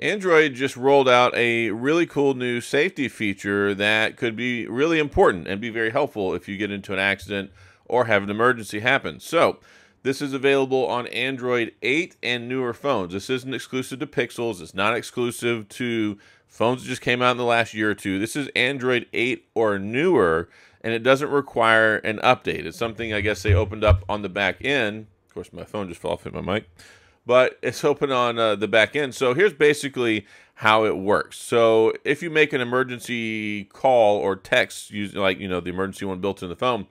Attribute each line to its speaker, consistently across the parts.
Speaker 1: Android just rolled out a really cool new safety feature that could be really important and be very helpful if you get into an accident or have an emergency happen. So, this is available on Android 8 and newer phones. This isn't exclusive to Pixels. It's not exclusive to phones that just came out in the last year or two. This is Android 8 or newer, and it doesn't require an update. It's something I guess they opened up on the back end. Of course, my phone just fell off in my mic but it's open on uh, the back end. So here's basically how it works. So if you make an emergency call or text using like you know the emergency one built in the phone,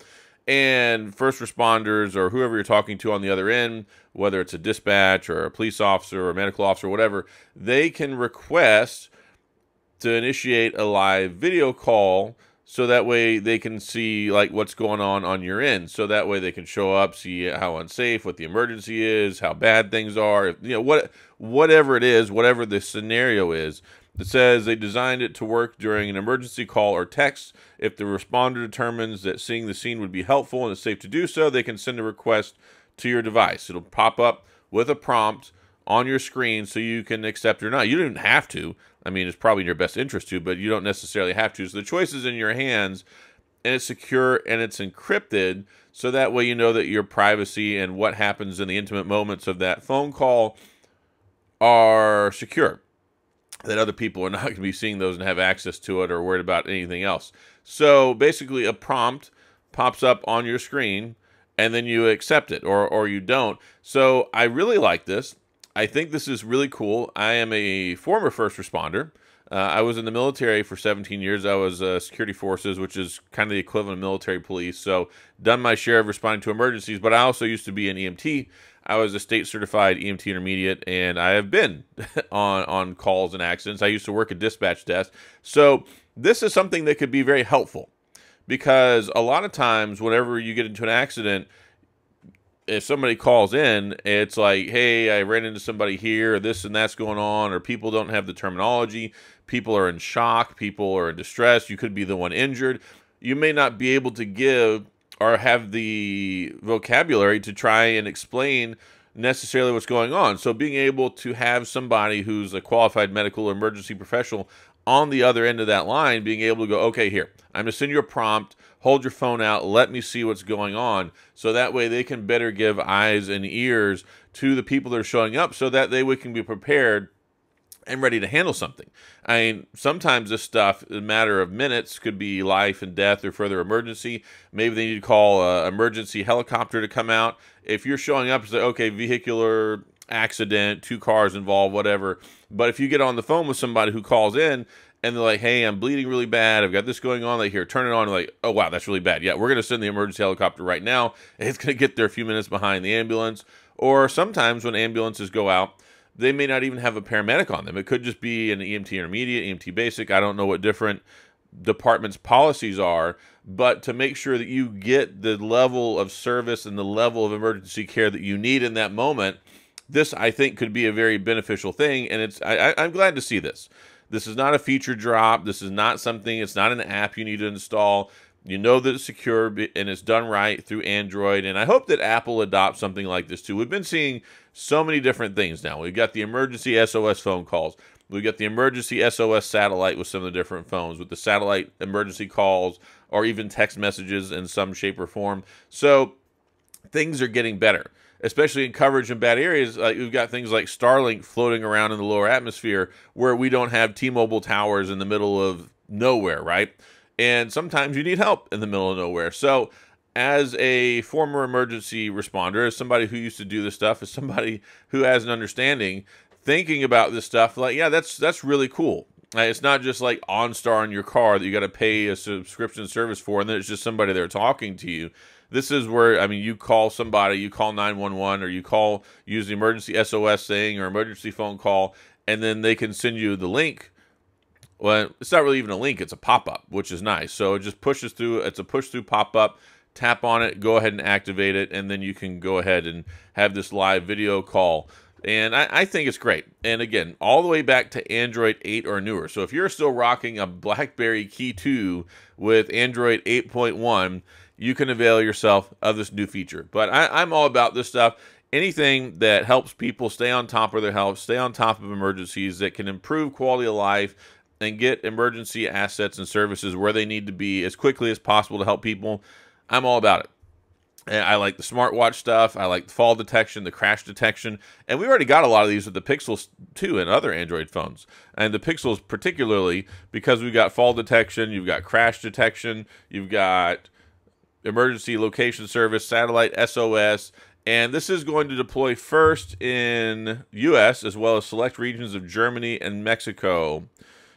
Speaker 1: and first responders or whoever you're talking to on the other end, whether it's a dispatch or a police officer or medical officer or whatever, they can request to initiate a live video call so that way they can see like what's going on on your end so that way they can show up see how unsafe what the emergency is how bad things are you know what whatever it is whatever the scenario is it says they designed it to work during an emergency call or text if the responder determines that seeing the scene would be helpful and it's safe to do so they can send a request to your device it'll pop up with a prompt on your screen so you can accept or not. You don't have to. I mean, it's probably in your best interest to, but you don't necessarily have to. So the choice is in your hands and it's secure and it's encrypted so that way you know that your privacy and what happens in the intimate moments of that phone call are secure. That other people are not going to be seeing those and have access to it or worried about anything else. So basically, a prompt pops up on your screen and then you accept it or, or you don't. So I really like this. I think this is really cool. I am a former first responder. Uh, I was in the military for 17 years. I was uh, security forces, which is kind of the equivalent of military police. So, done my share of responding to emergencies, but I also used to be an EMT. I was a state certified EMT intermediate, and I have been on on calls and accidents. I used to work at dispatch desk. So, this is something that could be very helpful because a lot of times, whenever you get into an accident, if somebody calls in, it's like, hey, I ran into somebody here, this and that's going on, or people don't have the terminology, people are in shock, people are in distress, you could be the one injured. You may not be able to give or have the vocabulary to try and explain necessarily what's going on. So being able to have somebody who's a qualified medical emergency professional on the other end of that line, being able to go, okay, here, I'm going to send you a prompt hold your phone out, let me see what's going on. So that way they can better give eyes and ears to the people that are showing up so that they can be prepared and ready to handle something. I mean, sometimes this stuff, a matter of minutes, could be life and death or further emergency. Maybe they need to call an emergency helicopter to come out. If you're showing up, say, okay, vehicular accident, two cars involved, whatever. But if you get on the phone with somebody who calls in and they're like, hey, I'm bleeding really bad. I've got this going on. Like, here, turn it on. like, oh, wow, that's really bad. Yeah, we're going to send the emergency helicopter right now. It's going to get there a few minutes behind the ambulance. Or sometimes when ambulances go out, they may not even have a paramedic on them. It could just be an EMT intermediate, EMT basic. I don't know what different departments' policies are, but to make sure that you get the level of service and the level of emergency care that you need in that moment, this I think could be a very beneficial thing. And it's I, I'm glad to see this. This is not a feature drop. This is not something, it's not an app you need to install. You know that it's secure and it's done right through Android. And I hope that Apple adopts something like this too. We've been seeing so many different things now. We've got the emergency SOS phone calls. We've got the emergency SOS satellite with some of the different phones, with the satellite emergency calls or even text messages in some shape or form. So things are getting better especially in coverage in bad areas. Uh, like we've got things like Starlink floating around in the lower atmosphere where we don't have T-Mobile towers in the middle of nowhere, right? And sometimes you need help in the middle of nowhere. So, as a former emergency responder, as somebody who used to do this stuff, as somebody who has an understanding, thinking about this stuff, like yeah, that's that's really cool. Uh, it's not just like OnStar in your car that you got to pay a subscription service for, and then it's just somebody there talking to you this is where I mean, you call somebody, you call 911 or you call use the emergency SOS thing or emergency phone call, and then they can send you the link. Well, it's not really even a link; it's a pop up, which is nice. So it just pushes through. It's a push through pop up. Tap on it, go ahead and activate it, and then you can go ahead and have this live video call. And I, I, think it's great. And again, all the way back to Android 8 or newer. So if you're still rocking a BlackBerry Key 2 with Android 8.1, you can avail yourself of this new feature. But I, am all about this stuff. anything that helps people stay on top of their health, stay on top of emergencies, that can improve quality of life, and get emergency assets and services where they need to be as quickly as possible to help people, I'm all about it. And I like the smartwatch stuff. I like the fall detection, the crash detection. And we already got a lot of these with the Pixels 2 and other Android phones. And the Pixels, particularly, because we've got fall detection, you've got crash detection, you've got emergency location service, satellite SOS. And this is going to deploy first in US as well as select regions of Germany and Mexico.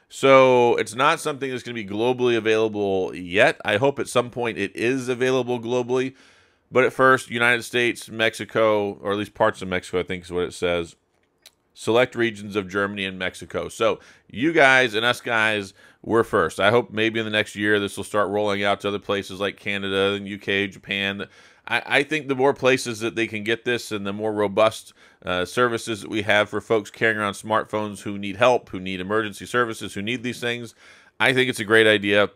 Speaker 1: So it's not something that's going to be globally available yet. I hope at some point it is available globally. But at first, United States, Mexico, or at least parts of Mexico, I think is what it says. Select regions of Germany and Mexico. So you guys and us guys, we're first. I hope maybe in the next year this will start rolling out to other places like Canada and UK, Japan. I, I think the more places that they can get this and the more robust uh, services that we have for folks carrying around smartphones who need help, who need emergency services, who need these things, I think it's a great idea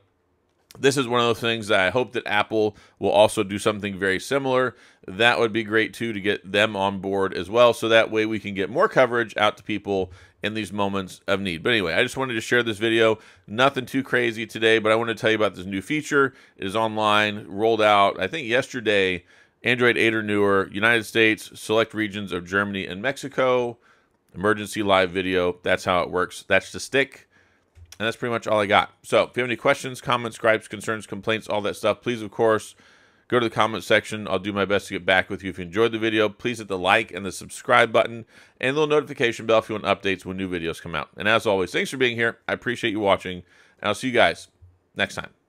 Speaker 1: this is one of those things that I hope that Apple will also do something very similar. That would be great too to get them on board as well. So that way we can get more coverage out to people in these moments of need. But anyway, I just wanted to share this video. Nothing too crazy today, but I want to tell you about this new feature. It is online, rolled out, I think yesterday, Android 8 or newer, United States, select regions of Germany and Mexico, emergency live video. That's how it works. That's the stick. And that's pretty much all I got. So if you have any questions, comments, gripes, concerns, complaints, all that stuff, please, of course, go to the comment section. I'll do my best to get back with you. If you enjoyed the video, please hit the like and the subscribe button and the little notification bell if you want updates when new videos come out. And as always, thanks for being here. I appreciate you watching. And I'll see you guys next time.